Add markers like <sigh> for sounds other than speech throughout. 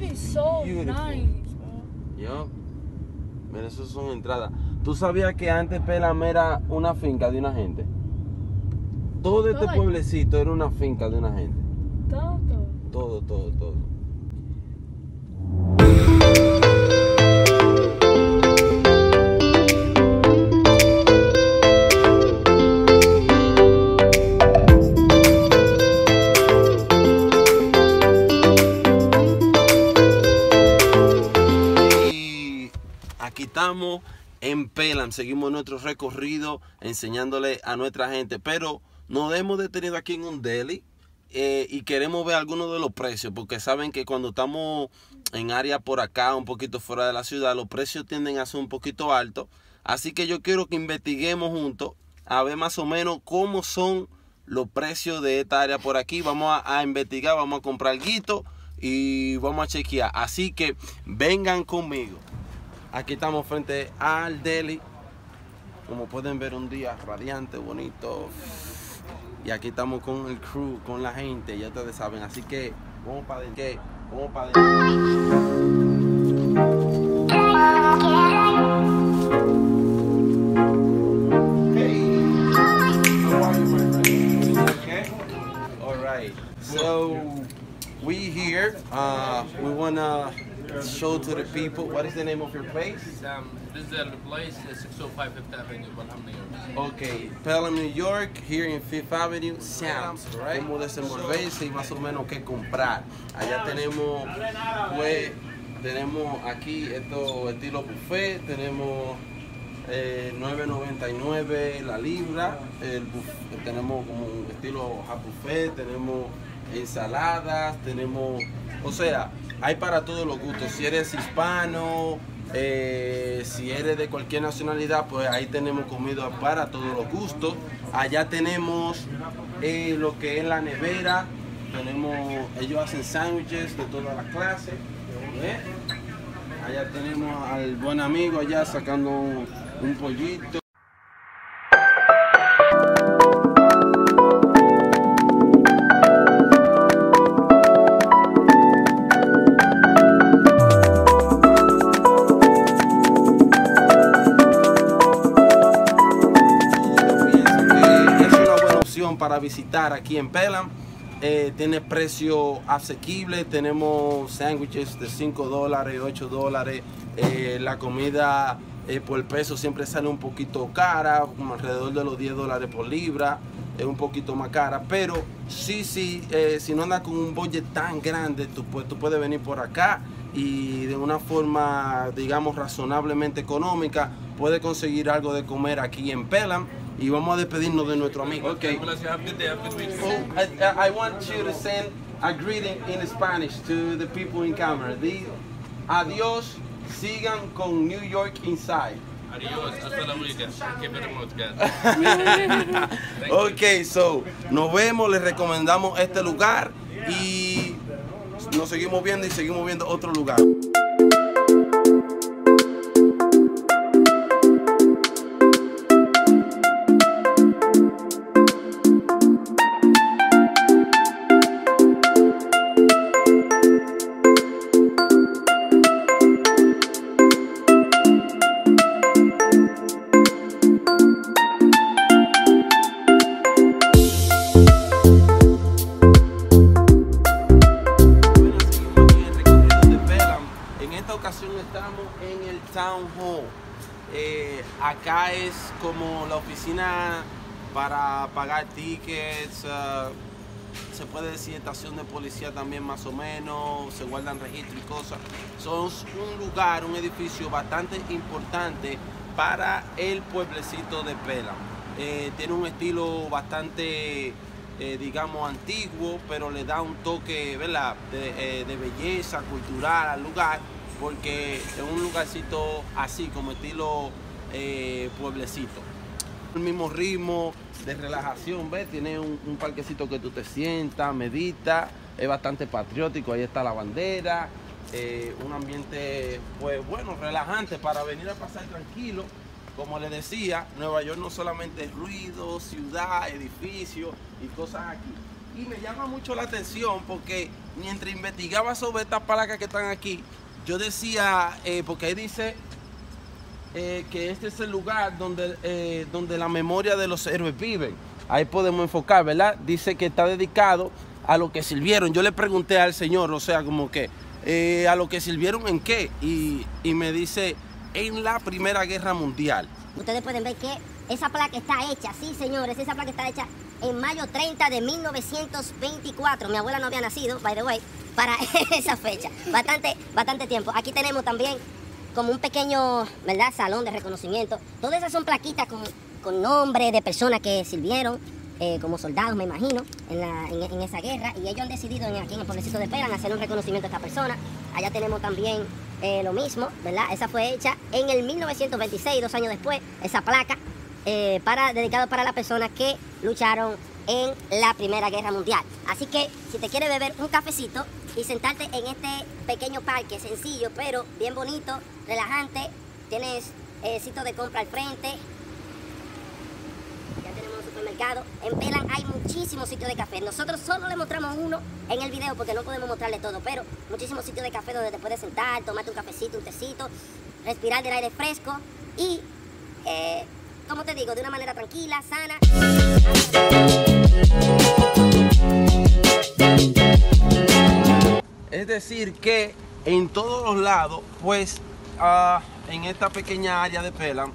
would be so beautiful. nice. Yo. Mira, eso son entradas. ¿Tú sabías que antes Pelam era una finca de una gente? Todo este Todo. pueblecito era una finca de una gente. Todo. Todo, todo, todo. Seguimos nuestro recorrido enseñándole a nuestra gente, pero nos hemos detenido aquí en un deli eh, y queremos ver algunos de los precios, porque saben que cuando estamos en área por acá, un poquito fuera de la ciudad, los precios tienden a ser un poquito altos, así que yo quiero que investiguemos juntos a ver más o menos cómo son los precios de esta área por aquí, vamos a, a investigar, vamos a comprar guito y vamos a chequear, así que vengan conmigo. Aquí estamos frente al deli. Como pueden ver, un día radiante, bonito. Y aquí estamos con el crew, con la gente, ya ustedes saben. Así que vamos para adentro. Vamos para. All right. So we here. Uh, we wanna show to the people what is the name of your place. Um, this is the place, uh, 605 Fifth Avenue, Balham, New York. Okay, Pelham, New York, here in Fifth Avenue, Sam's, right? Cómo desenvolverse y más o menos qué comprar. Allá tenemos, pues, tenemos aquí esto estilo buffet, tenemos eh, 9.99 la libra, el buff- tenemos como un estilo buffet, tenemos ensaladas, tenemos, o sea, hay para todos los gustos. Si eres hispano, eh, si eres de cualquier nacionalidad, pues ahí tenemos comida para todos los gustos. Allá tenemos eh, lo que es la nevera, tenemos, ellos hacen sándwiches de todas las clases. ¿eh? Allá tenemos al buen amigo allá sacando un, un pollito. Visitar aquí en Pelham. Eh, tiene precio asequible, tenemos sándwiches de 5 dólares, 8 dólares. Eh, la comida eh, por peso siempre sale un poquito cara, como alrededor de los 10 dólares por libra. Es un poquito más cara, pero sí, sí, eh, si no andas con un budget tan grande, tú, pues, tú puedes venir por acá y de una forma, digamos, razonablemente económica, puedes conseguir algo de comer aquí en Pelham. Y vamos a despedirnos de nuestro amigo. Okay, I, I want you to send a greeting in Spanish to the people in camera. Di, adiós, sigan con New York Inside. Adios. Hasta la you. <laughs> Ok, so, nos vemos, les recomendamos este lugar y nos seguimos viendo y seguimos viendo otro lugar. Como la oficina para pagar tickets. ah, se puede decir estación de policía también más o menos. Se guardan registros y cosas. Son un lugar, un edificio bastante importante para el pueblecito de Pelham. Eh, tiene un estilo bastante eh, digamos, antiguo, pero le da un toque, ¿verdad?, de, eh, de belleza cultural al lugar, porque es un lugarcito así, como estilo eh, pueblecito. El mismo ritmo de relajación, ¿ves? Tiene un, parquecito que tú te sientas, meditas, es bastante patriótico, ahí está la bandera, eh, un ambiente, pues bueno, relajante para venir a pasar tranquilo. Como les decía, Nueva York no solamente es ruido, ciudad, edificios y cosas aquí. Y me llama mucho la atención porque mientras investigaba sobre estas placas que están aquí, yo decía, eh, porque ahí dice eh, que este es el lugar donde, eh, donde la memoria de los héroes viven. Ahí podemos enfocar, ¿verdad? Dice que está dedicado a lo que sirvieron. Yo le pregunté al Señor, o sea, como que, a lo que sirvieron en qué. Y, y me dice, en la Primera Guerra Mundial. Ustedes pueden ver que esa placa está hecha, sí señores, esa placa está hecha en mayo 30 de 1924. Mi abuela no había nacido, by the way, para <laughs> esa fecha. Bastante, bastante tiempo. Aquí tenemos también como un pequeño, ¿verdad? Salón de reconocimiento. Todas esas son plaquitas con, con nombre de personas que sirvieron eh, como soldados, me imagino, en, esa guerra. Y ellos han decidido en, aquí en el pueblecito de Pelan hacer un reconocimiento a esta persona. Allá tenemos también eh, lo mismo, ¿verdad? Esa fue hecha en el 1926, dos años después, esa placa, eh, para, dedicada para las personas que lucharon en la Primera Guerra Mundial. Así que si te quieres beber un cafecito y sentarte en este pequeño parque sencillo, pero bien bonito, relajante, tienes eh, sitio de compra al frente, ya tenemos un supermercado. En Pelan hay muchísimos sitios de café. Nosotros solo le mostramos uno en el video porque no podemos mostrarle todo, pero muchísimos sitios de café donde te puedes sentar, tomarte un cafecito, un tecito, respirar del aire fresco y, eh, como te digo, de una manera tranquila, sana. Es decir, que en todos los lados, pues uh, en esta pequeña área de Pelan,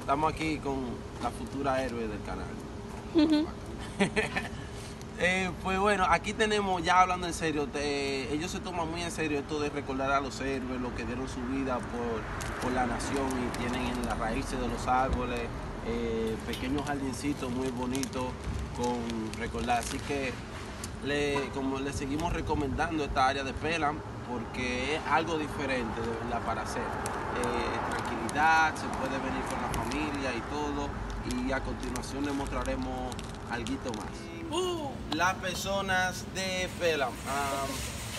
estamos aquí con la futura héroe del canal. <laughs> eh, pues bueno, aquí tenemos, ya hablando en serio, ellos se toman muy en serio esto de recordar a los héroes, los que dieron su vida por, por la nación y tienen en las raíces de los árboles eh, pequeños jardincitos muy bonitos con recordar. Así que le, como le seguimos recomendando esta área de Pelan porque es algo diferente de verdad para hacer. Eh, tranquilidad, se puede venir con la familia y todo. Y a continuación le mostraremos algo más. Las personas de Pelan.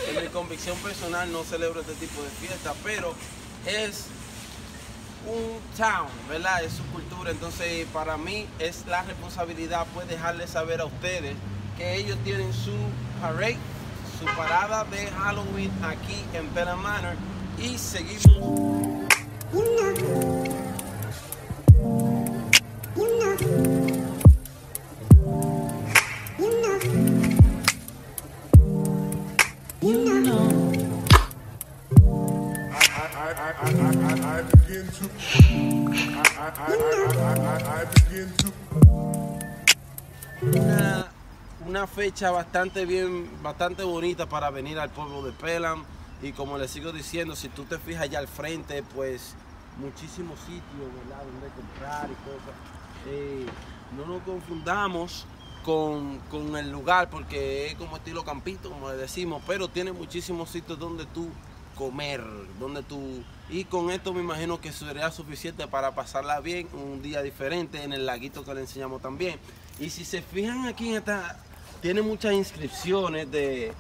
en mi convicción personal no celebro este tipo de fiesta, pero es un town, ¿verdad? Es su cultura. Entonces, para mí es la responsabilidad, pues, dejarles saber a ustedes que ellos tienen su parade, su parada de Halloween aquí en Pena Manor y seguimos. Una, fecha bastante bien, bastante bonita para venir al pueblo de Pelam. Y como les sigo diciendo, si tú te fijas allá al frente, pues muchísimos sitios, Donde comprar y cosas. Eh, no nos confundamos con, con, el lugar porque es como estilo campito, como le decimos, pero tiene muchísimos sitios donde tú comer, donde tú... Y con esto me imagino que sería suficiente para pasarla bien, un día diferente en el laguito que le enseñamos también. Y si se fijan aquí en esta, tiene muchas inscripciones de,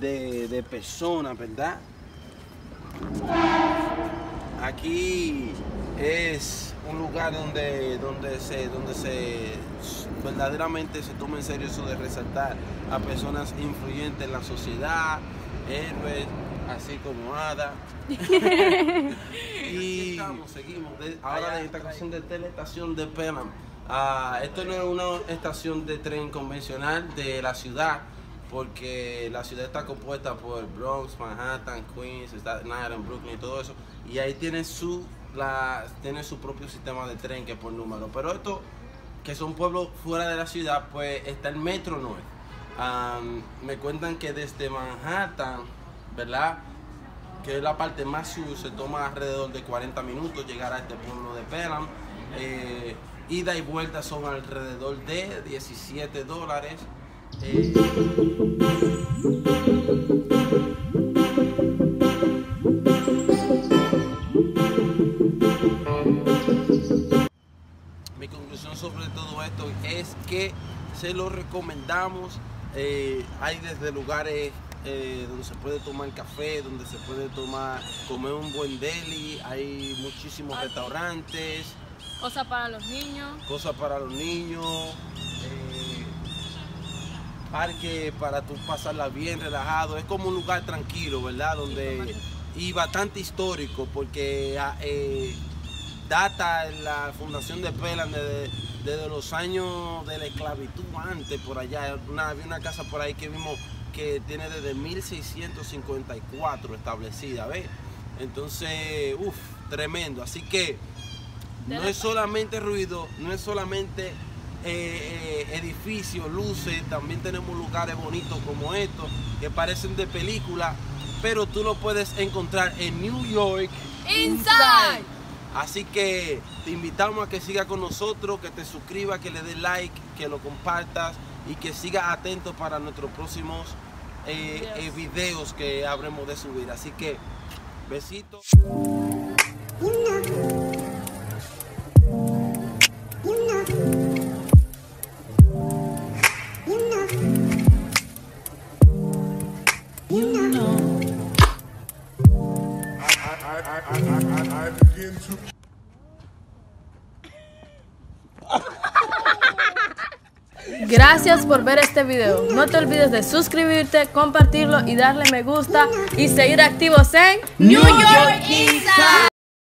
de, personas, ¿verdad? Aquí es un lugar donde, donde, se, donde se verdaderamente se toma en serio eso de resaltar a personas influyentes en la sociedad, héroes, así como Ada. <laughs> y seguimos. ahora de esta estación de telestación de Pelham. Ah, esto no es una estación de tren convencional de la ciudad, porque la ciudad está compuesta por Bronx, Manhattan, Queens, Staten Island, Brooklyn y todo eso. Y ahí tiene su, tiene su propio sistema de tren que es por número. Pero esto, que son pueblos fuera de la ciudad, pues está el Metro North. me cuentan que desde Manhattan ¿verdad? Que es la parte más sur, se toma alrededor de 40 minutos llegar a este pueblo de Pelham. Eh, ida y vuelta son alrededor de 17 dólares. Eh, mi conclusión sobre todo esto es que se lo recomendamos. Eh, hay desde lugares eh, donde se puede tomar café, donde se puede tomar, comer un buen deli, hay muchísimos restaurantes. Cosas para los niños. Cosas para los niños. Eh, parque para tú pasarla bien relajado. Es como un lugar tranquilo, ¿verdad? Donde y bastante histórico porque ah, eh, data la fundación de Pelan desde, desde los años de la esclavitud antes por allá. Una, había una casa por ahí que vimos que tiene desde 1654 establecida, ¿ves? Entonces, uff, tremendo. Así que no es solamente ruido, no es solamente eh, eh, edificios, luces, también tenemos lugares bonitos como estos que parecen de película, pero tú lo puedes encontrar en New York. Inside. Así que te invitamos a que sigas con nosotros, que te suscribas, que le des like, que lo compartas y que sigas atento para nuestros próximos eh, eh, videos que habremos de subir. Así que besitos. Gracias por ver este video. No te olvides de suscribirte, compartirlo y darle me gusta y seguir activos en New York Inside.